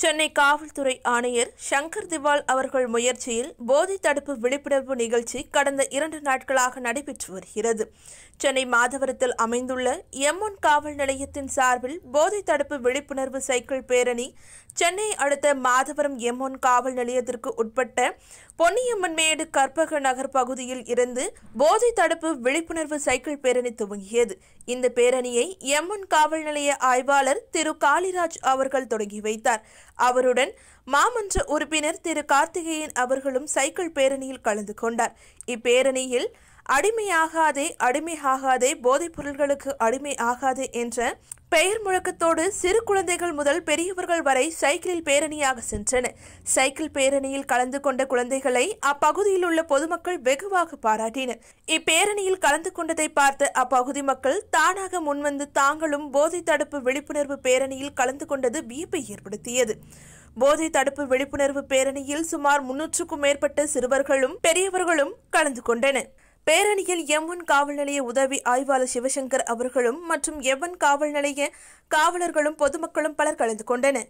சென்னை காவல்துறை ஆணையர் சங்கர் திவால் அவர்கள் முயற்சியில் போதை தடுப்பு விழிப்புணர்வு நிகழ்ச்சி கடந்த இரண்டு நாட்களாக நடைபெற்று வருகிறது. சென்னை மாதவரத்தில் அமைந்துள்ள எம்ஒன் காவல் நிலையத்தின் சார்பில் போதை தடுப்பு விழிப்புணர்வு சைக்கிள் பேரணி சென்னை அடுத்த மாதவரம் எம்ஒன் காவல் நிலையத்திற்கு உட்பட்ட பொன்னியம்மன்மேடு கற்பக நகர் பகுதியில் இருந்து போதை தடுப்பு விழிப்புணர்வு சைக்கிள் பேரணி துவங்கியது. இந்த பேரணியை எம்ஒன் காவல் நிலைய ஆய்வாளர் திரு காளிராஜ் அவர்கள் தொடங்கி வைத்தார். அவருடன் மாமன்ற உறுப்பினர் திரு கார்த்திகேயன் அவர்களும் சைக்கிள் பேரணியில் கலந்து கொண்டார். இப்பேரணியில் அடிமையாகாதே அடிமையாகாதே போதைப் பொருள்களுக்கு அடிமை ஆகாதே என்ற பெயர் முழக்கத்தோடு சிறு குழந்தைகள் முதல் பெரியவர்கள் வரை சைக்கிளில் பேரணியாக சென்றனர் சைக்கிள் பேரணியில் கலந்து கொண்ட குழந்தைகளை அப்பகுதியில் உள்ள பொதுமக்கள் வெகுவாக பாராட்டினர். இப்பேரணியில் கலந்து கொண்டதை பார்த்த அப்பகுதி மக்கள் தானாக முன்வந்து தாங்களும் போதை தடுப்பு விழிப்புணர்வு பேரணியில் கலந்து கொண்டது வியப்பை ஏற்படுத்தியது. போதை தடுப்பு விழிப்புணர்வு பேரணியில் சுமார் முன்னூற்றுக்கும் மேற்பட்ட சிறுவர்களும் பெரியவர்களும் கலந்து கொண்டனர். பேரணியில் எம்ஒன் காவல் நிலைய உதவி ஆய்வாளர் சிவசங்கர் அவர்களும் மற்றும் எம்ஒன் காவல் நிலைய காவலர்களும் பொதுமக்களும் பலர் கலந்து கொண்டனர்.